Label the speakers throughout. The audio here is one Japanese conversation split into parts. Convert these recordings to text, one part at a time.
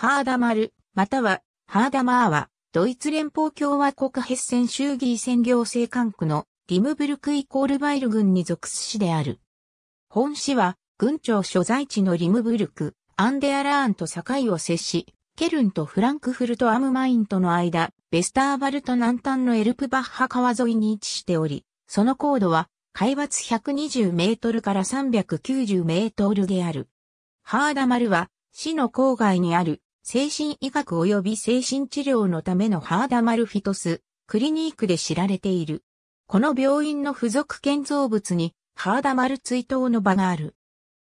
Speaker 1: ハーダマル、またはハーダマーは、ドイツ連邦共和国ヘッセン州議選行政管区のリムブルクイコールバイル郡に属す市である。本市は、郡庁所在地のリムブルク、アンデアラーンと境を接し、ケルンとフランクフルトアムマインとの間、ベスターバルト南端のエルプバッハ川沿いに位置しており、その高度は海抜120メートルから390メートルである。ハーダマルは市の郊外にある精神医学及び精神治療のためのハーダマルフィトスクリニークで知られている。この病院の付属建造物にハーダマル追悼の場がある。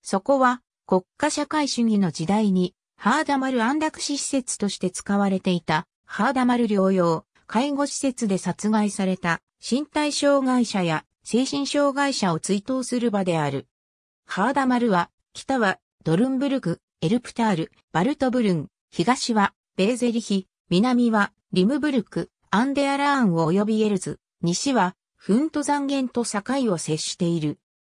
Speaker 1: そこは国家社会主義の時代にハーダマル安楽死施設として使われていたハーダマル療養、介護施設で殺害された身体障害者や精神障害者を追悼する場である。ハーダマルは、北はドルンブルク、エルプタール、バルトブルン、東はベーゼリヒ、南はリムブルク、アンデアラーンを及びエルズ、西はフント残原と境を接している。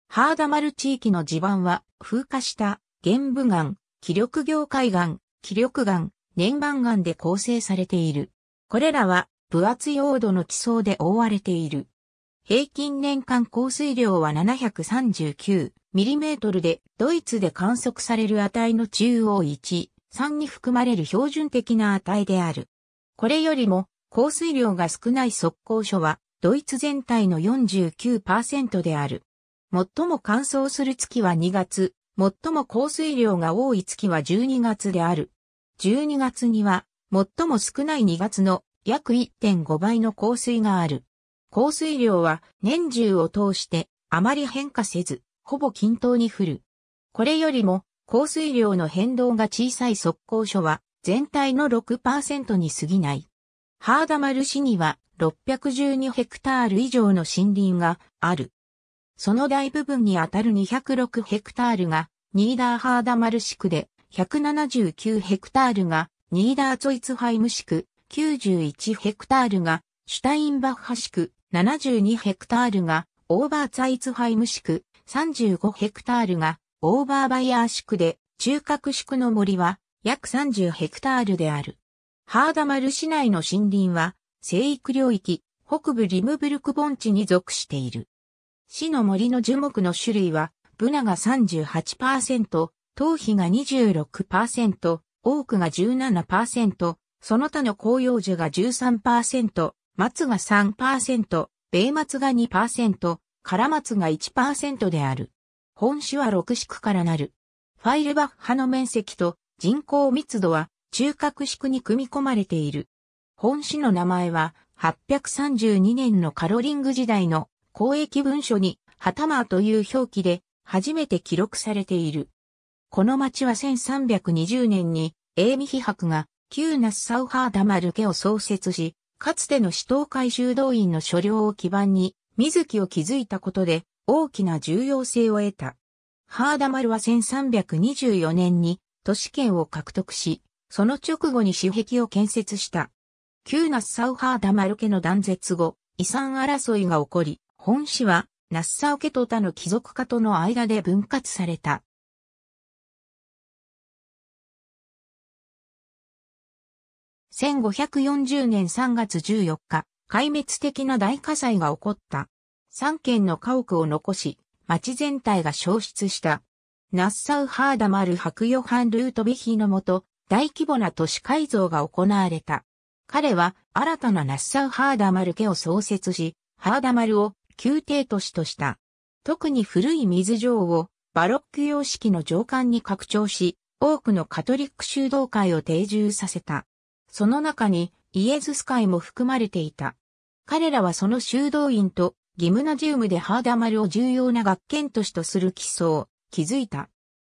Speaker 1: ハーダマル地域の地盤は風化した玄武岩、気力業海岩、気力岩、粘板岩で構成されている。これらは分厚い溶土の地層で覆われている。平均年間降水量は739ミリメートルで、ドイツで観測される値の中央1、3に含まれる標準的な値である。これよりも降水量が少ない速攻所は、ドイツ全体の49%である。最も乾燥する月は2月、最も降水量が多い月は12月である。12月には、最も少ない2月の約1.5倍の降水がある。降水量は年中を通してあまり変化せず、ほぼ均等に降る。これよりも降水量の変動が小さい測候所は全体の6%に過ぎない。ハーダマル市には612ヘクタール以上の森林がある。その大部分にあたる206ヘクタールがニーダーハーダマル地区で179ヘクタールがニーダーツォイツハイム地区91ヘクタールがシュタインバッハ地区72ヘクタールがオーバーツォイツハイム地区35ヘクタールがオーバーバイヤー地区で中核地区の森は約30ヘクタールである。ハーダマル市内の森林は生育領域北部リムブルク盆地に属している。市の森の樹木の種類は、ブナが38%、頭皮が26%、オークが17%、その他の紅葉樹が13%、松が3%、米松が2%、カラマツが1%である。本種は6地区からなる。ファイルバッハの面積と人口密度は中核地区に組み込まれている。本種の名前は832年のカロリング時代の交易文書に、ハタマーという表記で初めて記録されている。この町は1320年に、エーミヒ博が旧ナッサウハーダマル家を創設し、かつての死闘会修道院の所領を基盤に、水木を築いたことで大きな重要性を得た。ハーダマルは1324年に都市圏を獲得し、その直後に私壁を建設した。旧ナッサウハーダマル家の断絶後、遺産争いが起こり、本市は、ナッサウ家と他の貴族家との間で分割された。1540年3月14日、壊滅的な大火災が起こった。3軒の家屋を残し、町全体が消失した。ナッサウハーダマル白ヨハン・ルートビヒのもと、大規模な都市改造が行われた。彼は新たなナッサウハーダマル家を創設し、ハーダマルを宮廷都市とした。特に古い水城をバロック様式の上官に拡張し、多くのカトリック修道会を定住させた。その中にイエズス会も含まれていた。彼らはその修道院とギムナジウムでハーダマルを重要な学研都市とする基礎を築いた。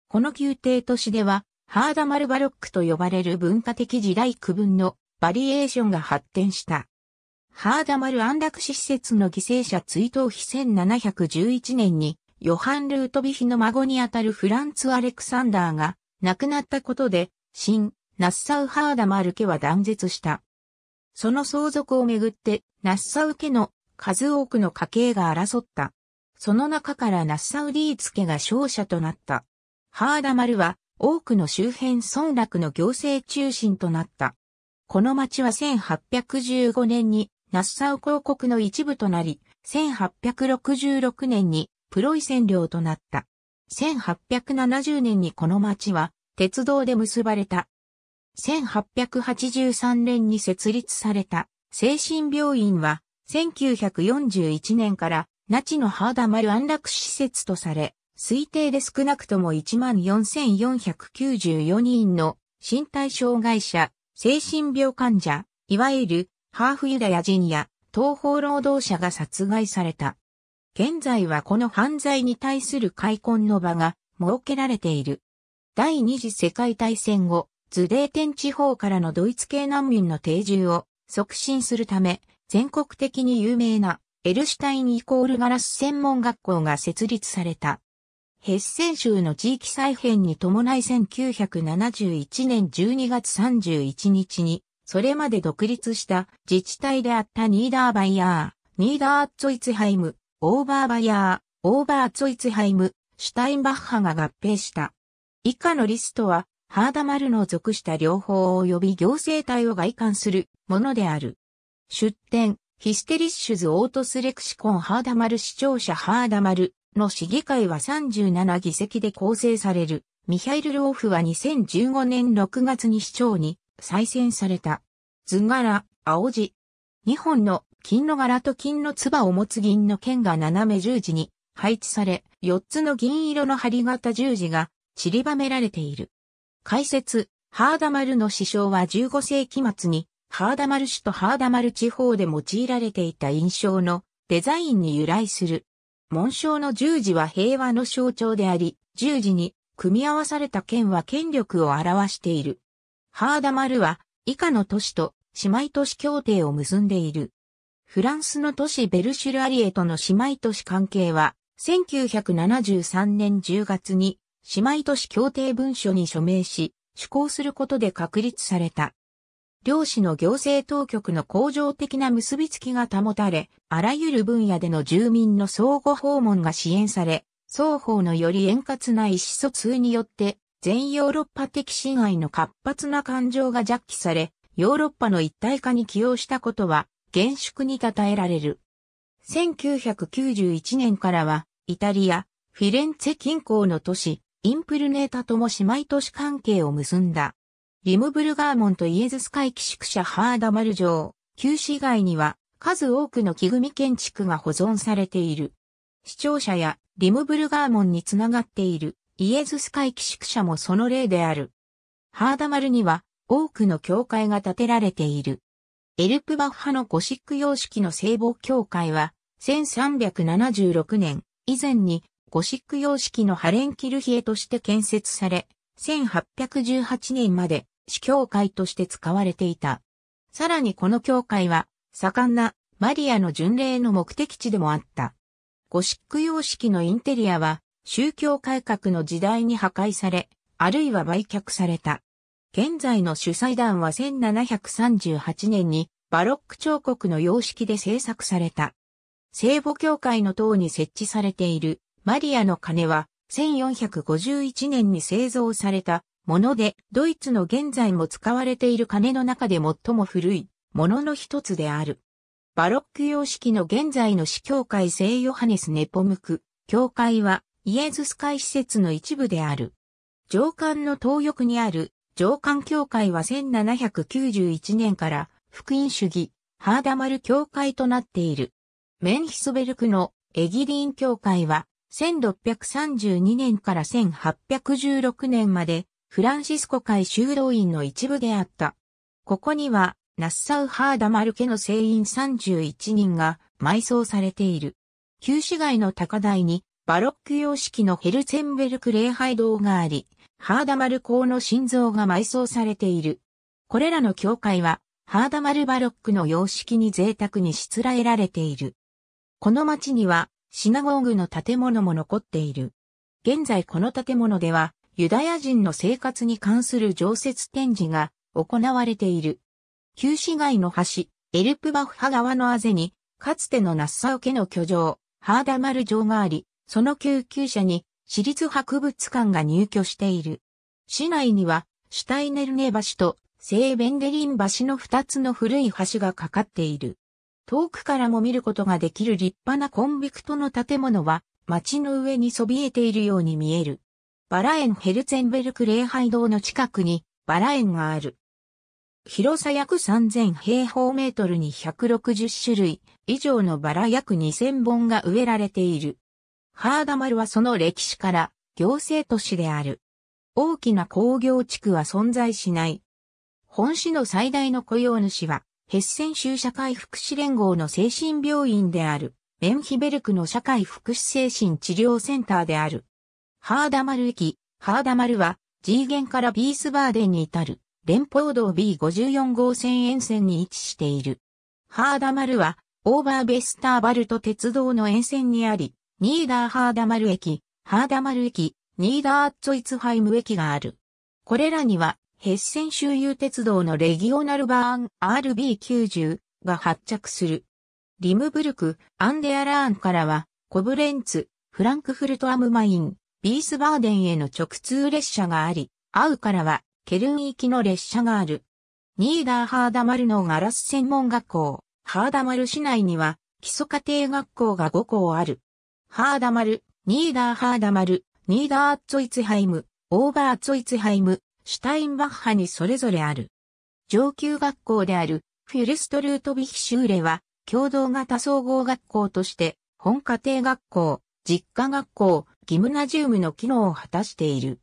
Speaker 1: この宮廷都市では、ハーダマルバロックと呼ばれる文化的時代区分のバリエーションが発展した。ハーダマル安楽死施設の犠牲者追悼碑1711年に、ヨハン・ルートビヒの孫にあたるフランツ・アレクサンダーが亡くなったことで、新、ナッサウ・ハーダマル家は断絶した。その相続をめぐって、ナッサウ家の数多くの家系が争った。その中からナッサウ・リーツ家が勝者となった。ハーダマルは、多くの周辺村落の行政中心となった。この町は1815年にナッサウ公国の一部となり、1866年にプロイセン領となった。1870年にこの町は鉄道で結ばれた。1883年に設立された精神病院は1941年から那智のハーダマル安楽施設とされ、推定で少なくとも14,494人の身体障害者、精神病患者、いわゆるハーフユダヤ人や東方労働者が殺害された。現在はこの犯罪に対する開墾の場が設けられている。第二次世界大戦後、ズデーテン地方からのドイツ系難民の定住を促進するため、全国的に有名なエルシュタインイコールガラス専門学校が設立された。ヘッセン州の地域再編に伴い1971年12月31日に、それまで独立した自治体であったニーダーバイヤー、ニーダーツォイツハイム、オーバーバイヤー、オーバーツォイツハイム、シュタインバッハが合併した。以下のリストは、ハーダマルの属した両方及び行政体を外観するものである。出典、ヒステリッシュズ・オートス・レクシコン・ハーダマル視聴者ハーダマルの市議会は37議席で構成される。ミハイル・ローフは2015年6月に市長に再選された。図柄、青字。2本の金の柄と金の唾を持つ銀の剣が斜め十字に配置され、4つの銀色の針型十字が散りばめられている。解説、ハーダマルの師匠は15世紀末にハーダマル市とハーダマル地方で用いられていた印象のデザインに由来する。紋章の十字は平和の象徴であり、十字に組み合わされた剣は権力を表している。ハーダマルは以下の都市と姉妹都市協定を結んでいる。フランスの都市ベルシュルアリエとの姉妹都市関係は1973年10月に姉妹都市協定文書に署名し、施行することで確立された。両市の行政当局の恒常的な結びつきが保たれ、あらゆる分野での住民の相互訪問が支援され、双方のより円滑な意思疎通によって、全ヨーロッパ的市愛の活発な感情が弱気され、ヨーロッパの一体化に寄与したことは、厳粛に称えられる。1991年からは、イタリア、フィレンツェ近郊の都市、インプルネータとも姉妹都市関係を結んだ。リムブルガーモンとイエズス会寄宿舎ハーダマル城、旧市街には数多くの木組建築が保存されている。視聴者やリムブルガーモンにつながっているイエズス会寄宿舎もその例である。ハーダマルには多くの教会が建てられている。エルプバッハのゴシック様式の聖母教会は1376年以前にゴシック様式のハレンキルヒエとして建設され、1818年まで司教会として使われていた。さらにこの教会は盛んなマリアの巡礼の目的地でもあった。ゴシック様式のインテリアは宗教改革の時代に破壊され、あるいは売却された。現在の主祭壇は1738年にバロック彫刻の様式で制作された。聖母教会の塔に設置されているマリアの鐘は1451年に製造されたもので、ドイツの現在も使われている鐘の中で最も古いものの一つである。バロック様式の現在の司教会聖ヨハネス・ネポムク、教会はイエズス会施設の一部である。上官の東翼にある上官教会は1791年から福音主義、ハーダマル教会となっている。メンヒスベルクのエギリン教会は1632年から1816年までフランシスコ会修道院の一部であった。ここには、ナッサウハーダマル家の聖員31人が埋葬されている。旧市街の高台にバロック様式のヘルツェンベルク礼拝堂があり、ハーダマル公の心臓が埋葬されている。これらの教会は、ハーダマルバロックの様式に贅沢にしつらえられている。この町には、シナゴーグの建物も残っている。現在この建物では、ユダヤ人の生活に関する常設展示が行われている。旧市街の橋、エルプバッハ川のあぜに、かつてのナッサウ家の居城、ハーダマル城があり、その救急車に私立博物館が入居している。市内には、シュタイネルネ橋と聖ベンデリン橋の二つの古い橋がかかっている。遠くからも見ることができる立派なコンビクトの建物は、街の上にそびえているように見える。バラ園ヘルツェンベルク礼拝堂の近くにバラ園がある。広さ約3000平方メートルに160種類以上のバラ約2000本が植えられている。ハーダマルはその歴史から行政都市である。大きな工業地区は存在しない。本市の最大の雇用主は、ヘッセン州社会福祉連合の精神病院である、メンヒベルクの社会福祉精神治療センターである。ハーダマル駅、ハーダマルは、ジーゲンからビースバーデンに至る、連邦道 B54 号線沿線に位置している。ハーダマルは、オーバーベスターバルト鉄道の沿線にあり、ニーダーハーダマル駅、ハーダマル駅、ニーダーアッツォイツハイム駅がある。これらには、ヘッセン周遊鉄道のレギオナルバーン RB90 が発着する。リムブルク・アン・デア・ラーンからは、コブレンツ、フランクフルトアムマイン、ビースバーデンへの直通列車があり、アウからは、ケルン行きの列車がある。ニーダーハーダマルのガラス専門学校、ハーダマル市内には、基礎家庭学校が5校ある。ハーダマル、ニーダーハーダマル、ニーダーツォイツハイム、オーバーツォイツハイム、シュタインバッハにそれぞれある。上級学校であるフィルストルートビヒシューレは共同型総合学校として本家庭学校、実家学校、ギムナジウムの機能を果たしている。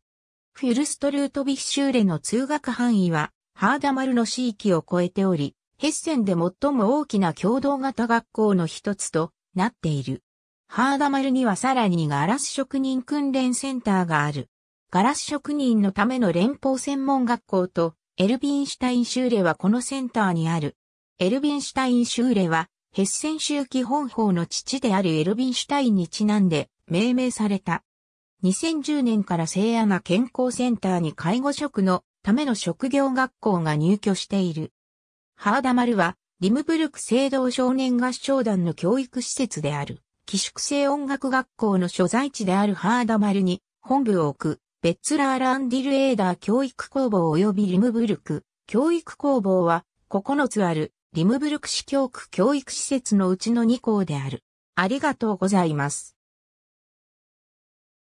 Speaker 1: フィルストルートビヒシューレの通学範囲はハーダマルの地域を超えており、ヘッセンで最も大きな共同型学校の一つとなっている。ハーダマルにはさらにガラス職人訓練センターがある。ガラス職人のための連邦専門学校とエルビンシュタインシューレはこのセンターにある。エルビンシュタインシューレはヘッセン州基本法の父であるエルビンシュタインにちなんで命名された。2010年から聖アナ健康センターに介護職のための職業学校が入居している。ハーダマルはリムブルク聖堂少年合唱団の教育施設である。寄宿制音楽学校の所在地であるハーダマルに本部を置くベッツラーランディルエーダー教育工房及びリムブルク教育工房は9つあるリムブルク市教区教育施設のうちの2校である。ありがとうございます。